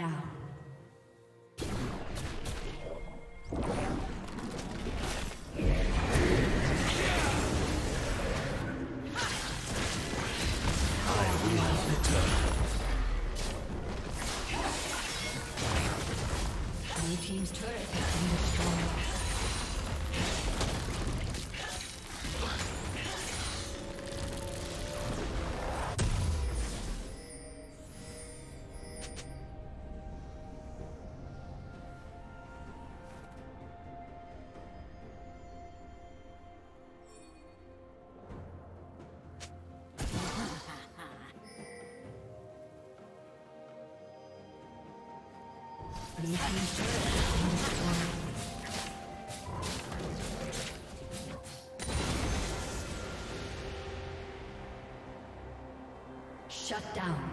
Down. Shut down.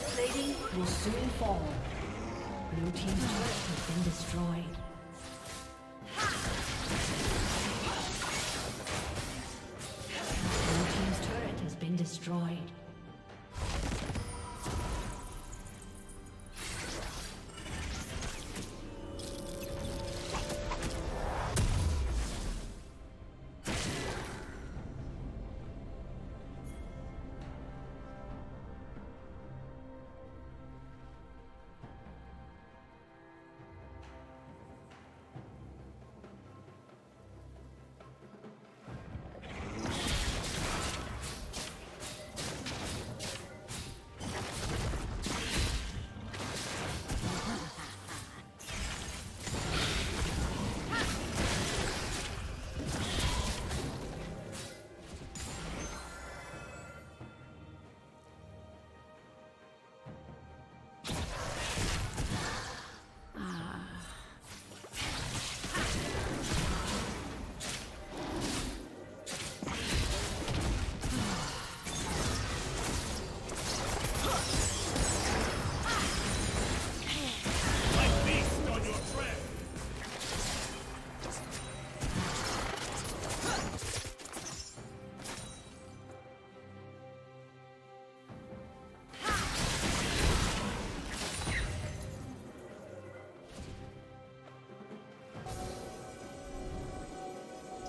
Turret plating will soon fall. Blue team's turret has been destroyed. Blue team's turret has been destroyed.